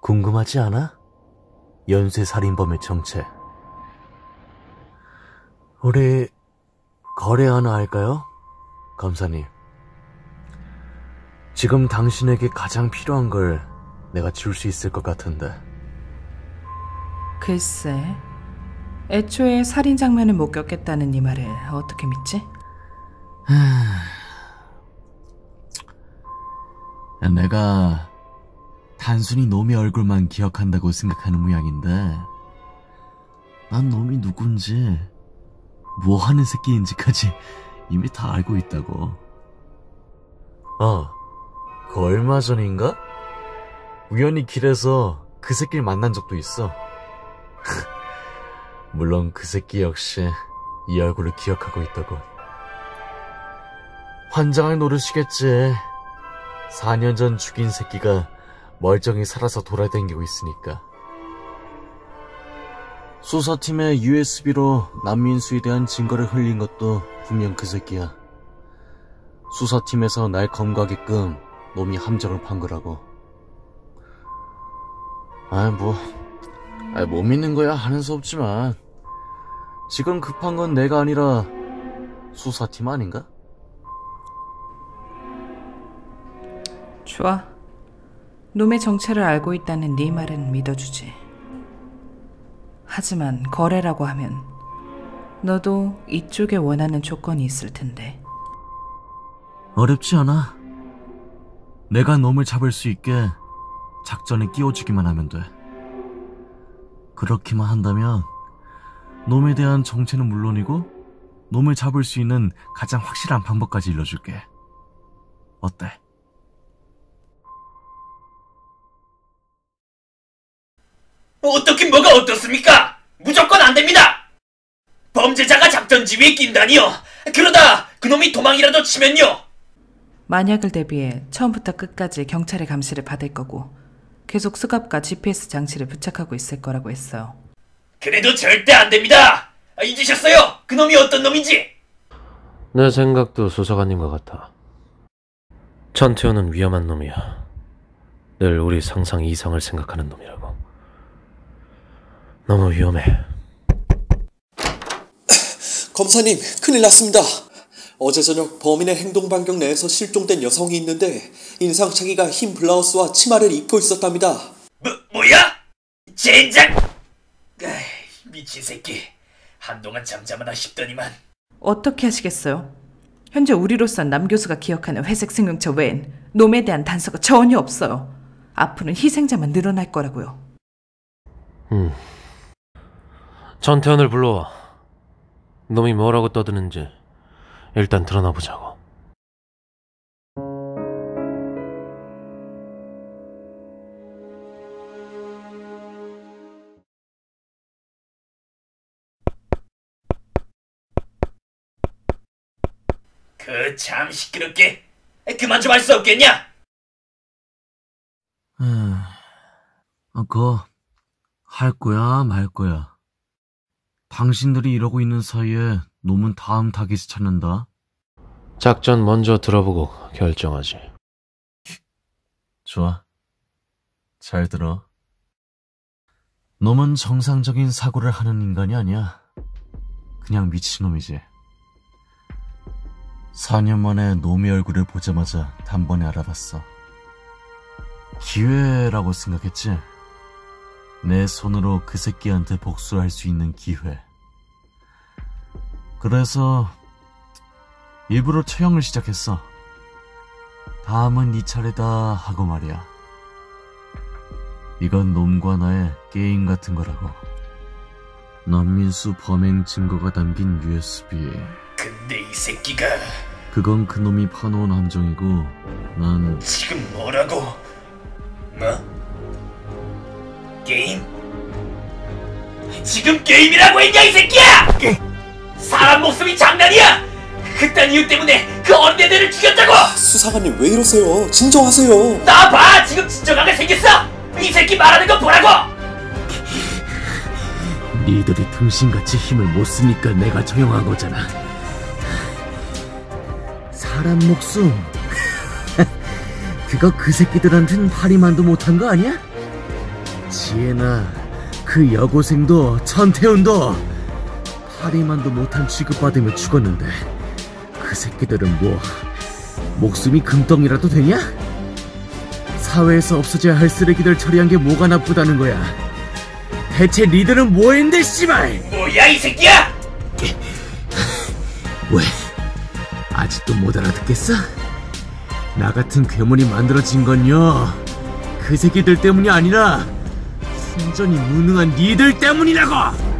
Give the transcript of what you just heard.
궁금하지 않아? 연쇄살인범의 정체. 우리 거래 하나 할까요? 검사님. 지금 당신에게 가장 필요한 걸 내가 줄 수 있을 것 같은데. 글쎄, 애초에 살인 장면을 목격했다는 네 말을 어떻게 믿지? 내가 단순히 놈의 얼굴만 기억한다고 생각하는 모양인데, 난 놈이 누군지, 뭐 하는 새끼인지까지 이미 다 알고 있다고. 어, 그 얼마 전인가? 우연히 길에서 그 새끼를 만난 적도 있어. 물론 그 새끼 역시 이 얼굴을 기억하고 있다고. 환장을 노르시겠지. 4년 전 죽인 새끼가 멀쩡히 살아서 돌아다니고 있으니까. 수사팀의 USB로 남민수에 대한 증거를 흘린 것도 분명 그 새끼야. 수사팀에서 날 검거하게끔 놈이 함정을 판 거라고. 아, 뭐, 아, 못 믿는 거야 하는 수 없지만, 지금 급한 건 내가 아니라 수사팀 아닌가? 좋아. 놈의 정체를 알고 있다는 네 말은 믿어주지. 하지만 거래라고 하면 너도 이쪽에 원하는 조건이 있을 텐데. 어렵지 않아. 내가 놈을 잡을 수 있게 작전에 끼워주기만 하면 돼. 그렇게만 한다면 놈에 대한 정체는 물론이고 놈을 잡을 수 있는 가장 확실한 방법까지 일러줄게. 어때? 어떻게 뭐가 어떻습니까? 무조건 안 됩니다! 범죄자가 작전 지휘에 낀다니요! 그러다 그놈이 도망이라도 치면요! 만약을 대비해 처음부터 끝까지 경찰의 감시를 받을 거고 계속 수갑과 GPS 장치를 부착하고 있을 거라고 했어요. 그래도 절대 안 됩니다! 아, 잊으셨어요? 그놈이 어떤 놈인지! 내 생각도 수사관님과 같아. 전태호는 위험한 놈이야. 늘 우리 상상 이상을 생각하는 놈이라고. 너무 위험해. 검사님, 큰일 났습니다. 어제 저녁 범인의 행동 반경 내에서 실종된 여성이 있는데 인상착의가 흰 블라우스와 치마를 입고 있었답니다. 뭐, 뭐야? 젠장! 에이, 미친 새끼. 한동안 잠잠하나 싶더니만. 어떻게 하시겠어요? 현재 우리로선 남 교수가 기억하는 회색 생명체 외엔 놈에 대한 단서가 전혀 없어요. 앞으로는 희생자만 늘어날 거라고요. 음. 전태현을 불러와. 놈이 뭐라고 떠드는지 일단 드러나 보자고. 그 참 시끄럽게. 그만 좀 할 수 없겠냐? 어, 그거 할 거야 말 거야. 당신들이 이러고 있는 사이에 놈은 다음 타깃을 찾는다. 작전 먼저 들어보고 결정하지. 좋아. 잘 들어. 놈은 정상적인 사고를 하는 인간이 아니야. 그냥 미친놈이지. 4년 만에 놈의 얼굴을 보자마자 단번에 알아봤어. 기회라고 생각했지? 내 손으로 그 새끼한테 복수할 수 있는 기회. 그래서 일부러 처형을 시작했어. 다음은 네 차례다 하고 말이야. 이건 놈과 나의 게임 같은 거라고. 남민수 범행 증거가 담긴 USB. 근데 이 새끼가 그건 그놈이 파놓은 함정이고, 난 지금 뭐라고? 뭐? 게임? 지금 게임이라고 했냐 이 새끼야! 사람 목숨이 장난이야! 그딴 이유 때문에 그 언니들을 죽였다고! 수사관님 왜 이러세요? 진정하세요. 나 봐! 지금 진정하게 생겼어! 이 새끼 말하는 거 보라고! 니들이 등신같이 힘을 못 쓰니까 내가 처형한 거잖아. 사람 목숨. 그거 그 새끼들한텐 파리만도 못한 거 아니야? 지혜나 그 여고생도 천태훈도 파리만도 못한 취급받으며 죽었는데 그 새끼들은 뭐 목숨이 금덩이라도 되냐? 사회에서 없어져야 할 쓰레기들 처리한 게 뭐가 나쁘다는 거야 대체 니들은 뭐했는데 씨발 뭐야 이 새끼야! 왜? 아직도 못 알아듣겠어? 나 같은 괴물이 만들어진 건요 그 새끼들 때문이 아니라 순전히 무능한 니들 때문이라고!